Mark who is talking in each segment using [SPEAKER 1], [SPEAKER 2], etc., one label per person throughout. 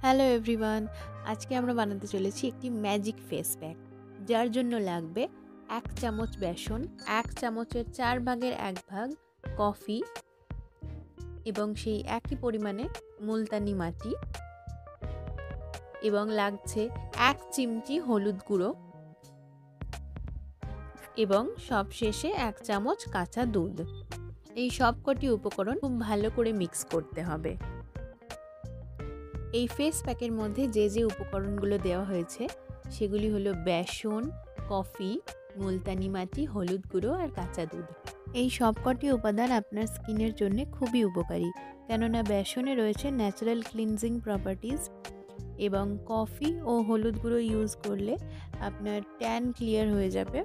[SPEAKER 1] Hello everyone আজকে আমরা বানাতে চলেছি একটি ম্যাজিক ফেস প্যাক যার জন্য লাগবে এক চামচ বেসন, এক চামচের চার ভাগের এক ভাগ কফি এবং সেই একই পরিমাণে মুলতানি মাটি এবং লাগছে এক চিমটি হলুদ গুঁড়ো এবং সবশেষে এক চামচ কাঁচা দুধ। এই সবকটি উপকরণ খুব ভালো করে মিক্স করতে হবে। এই ফেস প্যাকের মধ্যে যে যে উপকরণগুলো দেওয়া হয়েছে, সেগুলি হলো বেসন, কফি, মুলতানি মাটি, হলুদ গুঁড়ো আর কাঁচা দুধ। এই সবকটি উপাদান আপনার স্কিনের জন্য খুবই উপকারী। কেননা বেসনে রয়েছে ন্যাচারাল ক্লিনজিং প্রপার্টিজ এবং কফি ও হলুদ গুঁড়ো ইউজ করলে আপনার ট্যান ক্লিয়ার হয়ে যাবে।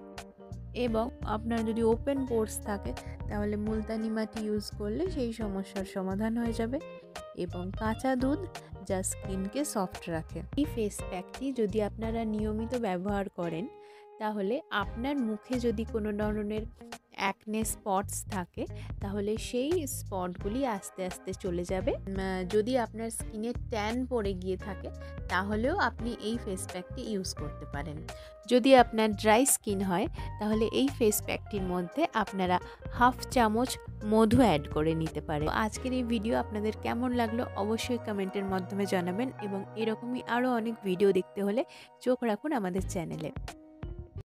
[SPEAKER 1] এবং আপনার যদি ওপেন পোর্স থাকে, তাহলে মুলতানি মাটি ইউজ করলে সেই সমস্যার সমাধান হয়ে যাবে এবং কাঁচা দুধ যা স্কিনকে সফট রাখে। এই ফেস প্যাকটি যদি আপনারা নিয়মিত ব্যবহার করেন, তাহলে আপনার মুখে যদি কোনো ধরনের অ্যাকনে স্পটস থাকে, তাহলে সেই স্পটগুলি আস্তে আস্তে চলে যাবে। যদি আপনার স্কিনে ট্যান পড়ে গিয়ে থাকে, তাহলেও আপনি এই ফেস প্যাকটি ইউজ করতে পারেন। যদি আপনার ড্রাই স্কিন হয়, তাহলে এই ফেস প্যাকটির মধ্যে আপনারা হাফ চামচ মধু অ্যাড করে নিতে পারেন। আজকের এই ভিডিও আপনাদের কেমন লাগল অবশ্যই কমেন্টের মাধ্যমে জানাবেন এবং এরকমই আরও অনেক ভিডিও দেখতে হলে চোখ রাখুন আমাদের চ্যানেলে